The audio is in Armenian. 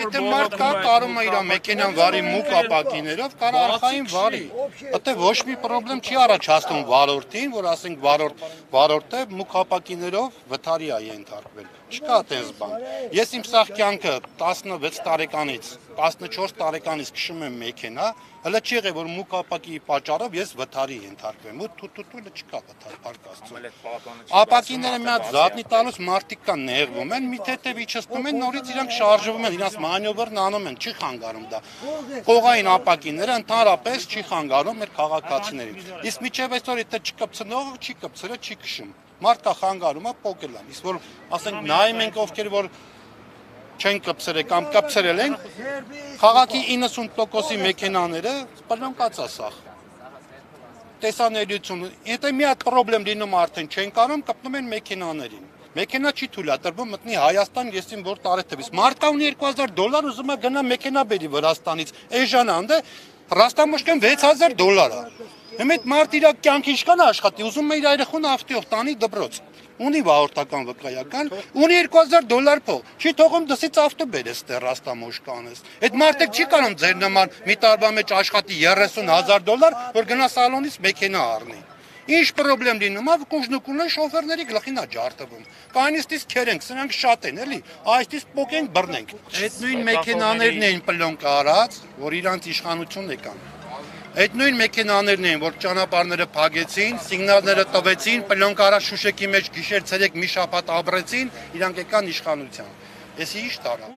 Եթե մարդ կա կարում է իր մեքենան վարի մուկ ապակիներով, կարա արխային վարի։ Դա ոչ մի խնդրեմ չի առաջացնում վարորդին, որ ասենք վարորդ վարորդը մուկ ապակիներով վթարի է ենթարկվել։ Չկա այդպես բան։ Ես իմ սաղ կյանքը 16 տարեկանից 14 տարեկանից քշում եմ մեքենա, հələ չի եղել որ մուկ ապակի պատճառով ես վթարի ենթարկվեմ։ Ու թութութու հələ չկա վթար պարկաստում։ Ապակիները մի հատ զատնի տալուց մարդիկ կան նեղվում են, մի թեթև իջեցնում են, նորից իրանք շարժվում են, իրանք մանյովրն անում են, չի խանգարում դա։ Կողային ապակիները ընդհանրապես չի խանգարում մեր քաղաքացիներին։ Իսկ միջև այսօր եթե չկպցնող չի կպցրը, չի քշում մարդ կա խանգարում է փոկելան իսկ որ ասենք նայում ենք ովքեր որ չեն կպցրել կամ կպցրել են խաղակի 90%-ի մեքենաները բլոկած է սա տեսանելիություն եթե մի հատ խնդրեմ լինում արդեն չեն կարող կպնում են մեքենաներին Մեքենա չի թույլատրվում մտնի Հայաստան, ես իմ որ տարեթվից։ Մարկա ունի 2000 դոլար, ուզում է գնա մեքենա բերի Վրաստանից։ Էժան անդե Ռաստամոշկեն 6000 դոլար է։ Հիմա այդ մարդ իր կյանքի ինչքան աշխատի, ուզում է իր երեխուն ավտիով տանի դպրոց։ Ունի վահորդական վկայական, ունի 2000 դոլար փող։ Չի թողում դսից ավտո բերես դեռ Ռաստամոշկանես։ Այդ մարդը չի կարող ձեր նման մի տարվա մեջ աշխատի 30000 դոլար, որ գնա սալոնից մեքենա առնի։ Ինչ խնդրեմ լինում, ավ կուժնուկունը շոֆերների գլխին է ջարտվում։ Կանիստից քերենք, սրանք շատ են, էլի։ Այստից փոկենք, բռնենք։ Այդ նույն մեքենաներն էին պլոնկ արած, որ իրանց իշխանություն եկան։ Այդ նույն մեքենաներն էին, որ ճանապարհները փագեցին, սիգնալները տվեցին, պլոնկ արա Շուշեկի մեջ գիշեր ցերեկ մի շաբաթ ապրեցին, իրանք եկան իշխանության։ Էսի ի՞նչ տարա։